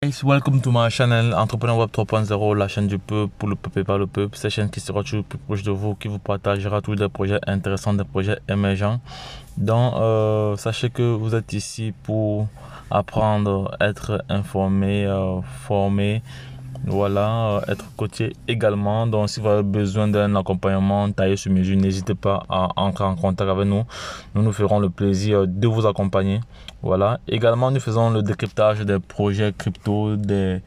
Guys, welcome to my channel Entrepreneur Web 3.0, la chaîne du peuple pour le peuple et par le peuple. Cette chaîne qui sera toujours plus proche de vous, qui vous partagera tous des projets intéressants, des projets émergents. Donc, euh, sachez que vous êtes ici pour apprendre, être informé, euh, formé, voilà, euh, être coaché également. Donc, si vous avez besoin d'un accompagnement taillé sur mesure, n'hésitez pas à entrer en contact avec nous. Nous nous ferons le plaisir de vous accompagner. Voilà. Également, nous faisons le décryptage des projets crypto, des,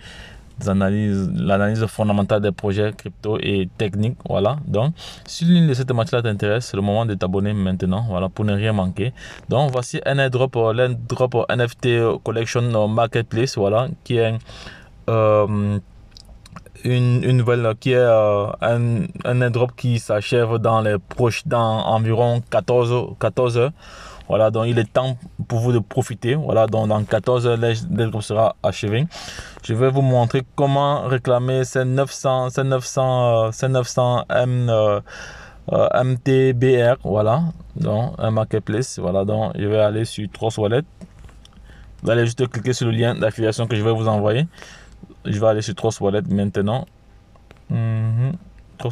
analyses, l'analyse fondamentale des projets crypto et techniques. Voilà. Donc, si l'une de ces thématiques t'intéresse, c'est le moment de t'abonner maintenant. Voilà, pour ne rien manquer. Donc, voici un airdrop, euh, l'airdrop NFT Collection Marketplace. Voilà, qui est euh, une, une, nouvelle qui est euh, un, un airdrop qui s'achève dans les proches, dans environ 14, 14 heures. Voilà, donc il est temps pour vous de profiter. Voilà, donc dans 14 heures, l'airdrop sera achevé. Je vais vous montrer comment réclamer ces 900, ces 900, ces 900 M, euh, euh, MTBR. Voilà, donc un marketplace. Voilà, donc je vais aller sur Trust Wallet. Vous allez juste cliquer sur le lien d'affiliation que je vais vous envoyer je vais aller sur Trust Wallet maintenant. Mm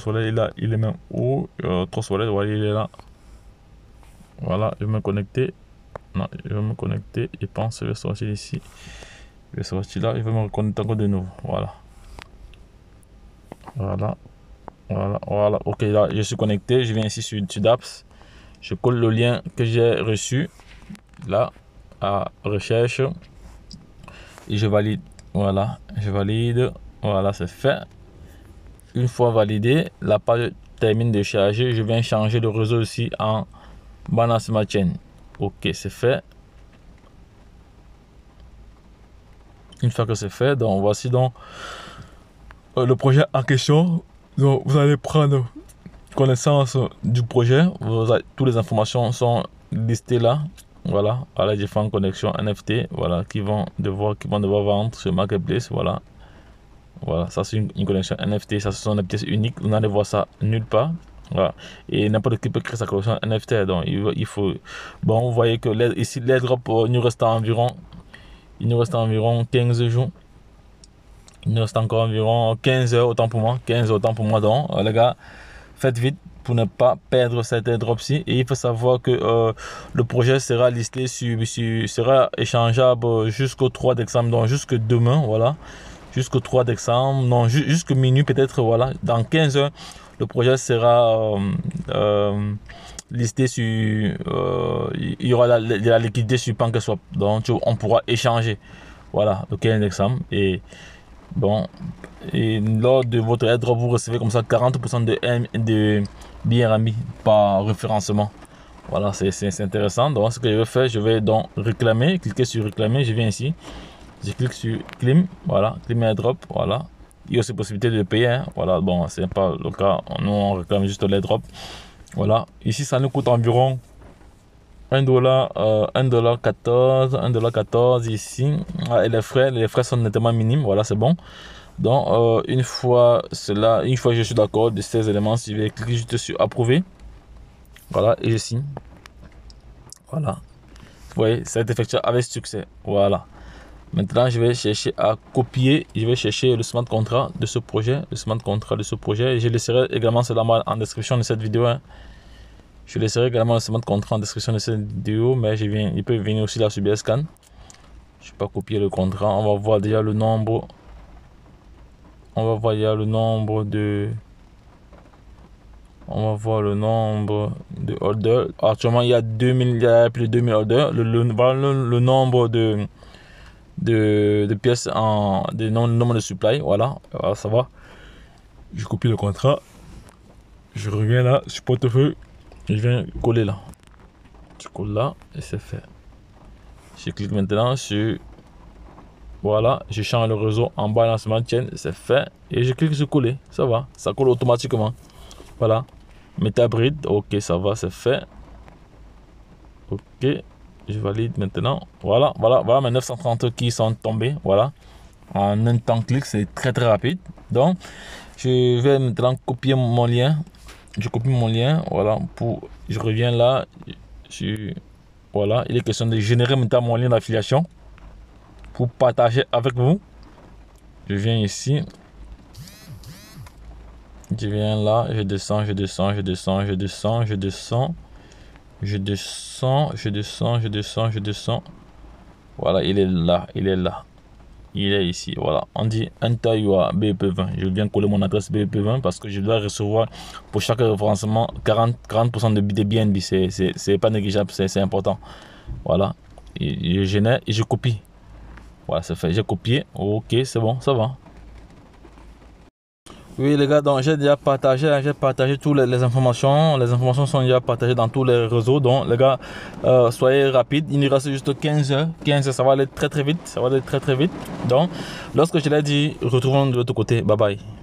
Wallet, il, il est même où? Euh, Trust Wallet, voilà, il est là. Voilà, je vais me connecter. Non, je vais me connecter. Je pense que je vais sortir ici. Je vais sortir là. Je vais me reconnecter encore de nouveau. Voilà. Voilà. Voilà. Voilà. Ok, là, je suis connecté. Je viens ici sur, sur DAPS. Je colle le lien que j'ai reçu. Là, à recherche. Et je valide. Voilà, je valide. Voilà, c'est fait. Une fois validé, la page termine de charger. Je viens changer le réseau aussi en Binance Chain. Ok, c'est fait. Une fois que c'est fait, donc voici donc euh, le projet en question. Donc vous allez prendre connaissance du projet. Toutes les informations sont listées là. Voilà, à la différentes connexions NFT, voilà, qui vont devoir, qui vont devoir vendre sur Marketplace, voilà. Voilà, ça c'est une, connexion NFT, ça ce sont des pièces uniques, vous n'allez voir ça nulle part. Voilà. Et n'importe qui peut créer sa collection NFT. Donc il, faut. Bon, vous voyez que ici l'airdrop euh, il nous reste environ. Il nous reste environ 15 jours. Il nous reste encore environ 15 heures autant pour moi. 15 heures autant pour moi. Donc euh, les gars, faites vite pour ne pas perdre cet airdrop-ci. Et il faut savoir que euh, le projet sera listé sur, sera échangeable jusqu'au 3 décembre, donc jusque demain, voilà. Jusqu'au 3 décembre, non, jusqu'au minuit peut-être, voilà. Dans 15 heures, le projet sera euh, euh, listé sur. il y aura la, la liquidité sur PancakeSwap. Donc on pourra échanger. Voilà, le 15 décembre. Et bon, et lors de votre airdrop, vous recevez comme ça 40% de, de BRMI par référencement. Voilà, c'est intéressant. Donc, ce que je vais faire, je vais donc réclamer, cliquer sur réclamer. Je viens ici, je clique sur Clim, voilà, Clim Airdrop, voilà. Il y a aussi possibilité de payer, hein. voilà. Bon, c'est pas le cas. Nous, on réclame juste l'airdrop. Voilà. Ici, ça nous coûte environ 1 dollar, euh, 1 dollar 14, 1 dollar 14 ici. Ah, et les frais, les frais sont nettement minimes. Voilà, c'est bon. Donc, euh, une fois cela, une fois que je suis d'accord de ces éléments, je vais cliquer juste sur approuver. Voilà, et je signe. Voilà. Vous voyez, ça a été effectué avec succès. Voilà. Maintenant, je vais chercher à copier, je vais chercher le smart contrat de ce projet, le smart contrat de ce projet. Et je laisserai également cela en description de cette vidéo. Hein. Je laisserai également le smart contrat en description de cette vidéo, mais je viens, il peut venir aussi là sur BSCAN. Je ne vais pas copier le contrat. On va voir déjà le nombre on va voir le nombre de on va voir le nombre de orders. Actuellement il y a 2000 il y a plus de 2000 orders. Le, le, le, nombre de, de, de, pièces en de nombre de supply. Voilà, ça va. Je copie le contrat. Je reviens là sur portefeuille. Je viens coller là. Je colle là et c'est fait. Je clique maintenant sur voilà, je change le réseau en bas dans chain, c'est fait. Et je clique sur coller, ça va, ça colle automatiquement. Voilà, Metabrid, ok, ça va, c'est fait. Ok, je valide maintenant. Voilà, voilà, voilà mes 930 qui sont tombés, voilà. En un temps clic, c'est très très rapide. Donc, je vais maintenant copier mon lien. Je copie mon lien, voilà, pour, je reviens là. Voilà, il est question de générer maintenant mon lien d'affiliation pour partager avec vous. Je viens ici. Je viens là, je descends, je descends, je descends, je descends, je descends. Je descends, je descends, je descends, je descends. Voilà, il est là, il est là. Il est ici, voilà. On dit your BEP20. Je viens coller mon adresse BEP20 parce que je dois recevoir pour chaque référencement 40%, 40 de, de BNB. C'est pas négligeable, c'est important. Voilà. Je génère et je copie. Voilà, c'est fait. J'ai copié. Ok, c'est bon, ça va. Oui les gars, donc j'ai déjà partagé, j'ai partagé toutes les, informations. Les informations sont déjà partagées dans tous les réseaux. Donc les gars, euh, soyez rapides. Il nous reste juste 15 heures. 15 heures, ça va aller très très vite. Ça va aller très très vite. Donc lorsque je l'ai dit, retrouvons de l'autre côté. Bye bye.